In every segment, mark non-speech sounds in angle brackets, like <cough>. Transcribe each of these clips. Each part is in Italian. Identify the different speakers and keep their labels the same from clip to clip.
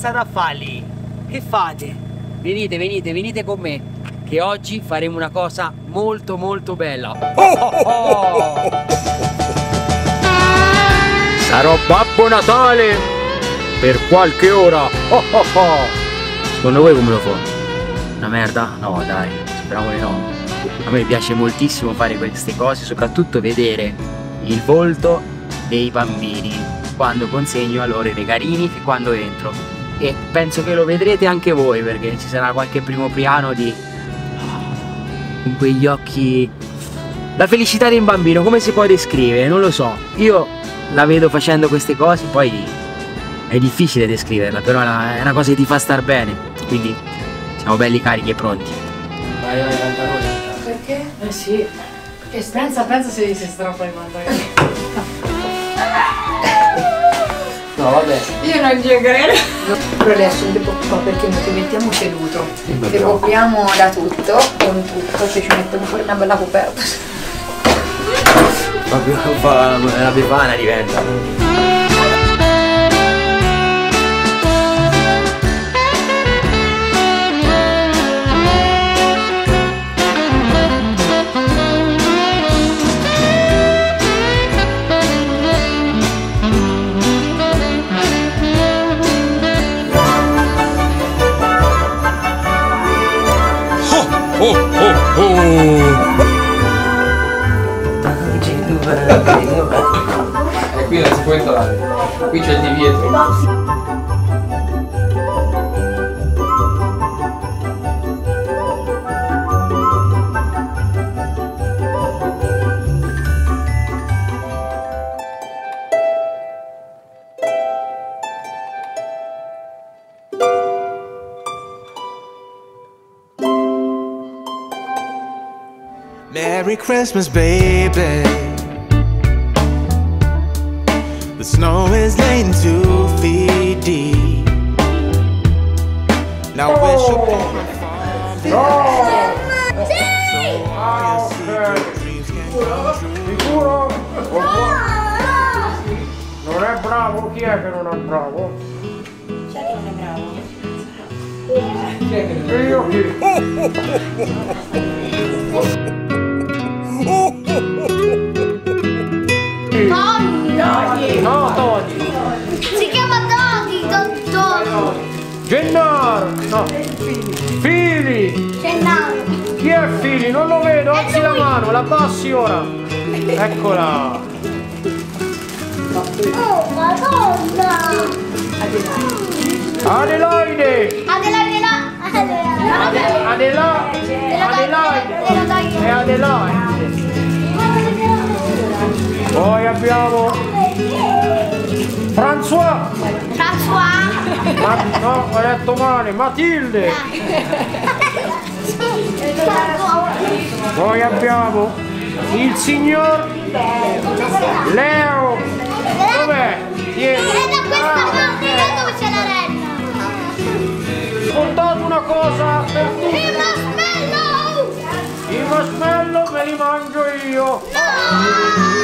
Speaker 1: state a farli? Che fate? Venite, venite, venite con me. Che oggi faremo una cosa molto molto bella. Oh, oh, oh. Sarò Babbo Natale per qualche ora. Oh, oh, oh. Secondo voi come lo fa? Una merda? No, dai, speriamo di no. A me piace moltissimo fare queste cose, soprattutto vedere il volto dei bambini quando consegno a loro i regalini e quando entro. E penso che lo vedrete anche voi perché ci sarà qualche primo piano di con quegli occhi la felicità di un bambino. Come si può descrivere? Non lo so. Io la vedo facendo queste cose poi è difficile descriverla però è una cosa che ti fa star bene. Quindi siamo belli carichi e pronti.
Speaker 2: Vai vai pantalone perché? eh sì. Perché pensa pensa se si strappa i pantaloni <laughs>
Speaker 1: No, vabbè.
Speaker 2: Io non ci credo. Però adesso non ti preoccupare perché non ti mettiamo seduto. Ti copriamo da tutto, con tutto, se ci mettiamo fuori una bella coperta.
Speaker 1: Proprio una befana diventa.
Speaker 3: Oh oh
Speaker 4: E qui non si può entrare, qui c'è il divieto.
Speaker 3: Merry Christmas, baby. The snow is laying two feet deep. Now wish upon a fall. So all your secret dreams can come true.
Speaker 5: Non è bravo? Chi è che non è bravo?
Speaker 2: Chi è che non è bravo?
Speaker 5: Io chi?
Speaker 6: Tony!
Speaker 5: No, Tony!
Speaker 6: Si chiama Tony, Tony!
Speaker 5: Gennaro! No! Fili!
Speaker 6: Gennaro!
Speaker 5: Chi è Fili? Non lo vedo, alzi la mano, la passi ora! Eccola!
Speaker 6: Oh, madonna!
Speaker 5: Adelaide!
Speaker 6: Adelaide! Adelaide!
Speaker 5: Adela... Adelaide! È Adelaide! Abbiamo François!
Speaker 6: François!
Speaker 5: Ma, no, ho letto male, Matilde! Poi abbiamo il signor Leo! Dov'è? Tieni!
Speaker 6: È da questa parte, da dove c'è la renna!
Speaker 5: Portate una cosa per tutti!
Speaker 6: Il marshmallow!
Speaker 5: I marshmallow me li mangio io!
Speaker 6: No!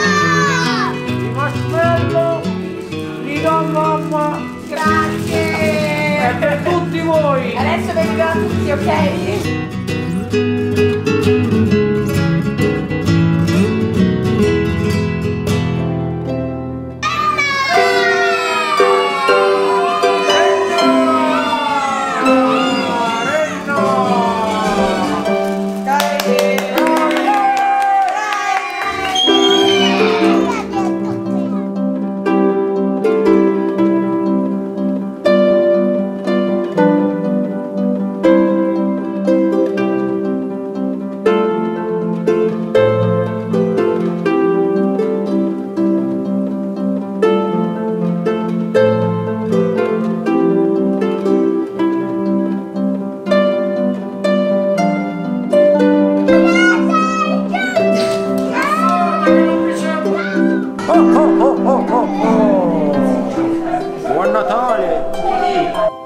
Speaker 5: Li do a mamma!
Speaker 2: Grazie!
Speaker 5: È per tutti voi!
Speaker 2: Adesso vengono tutti, ok? Oh, oh, oh, oh, oh. Buon Natale!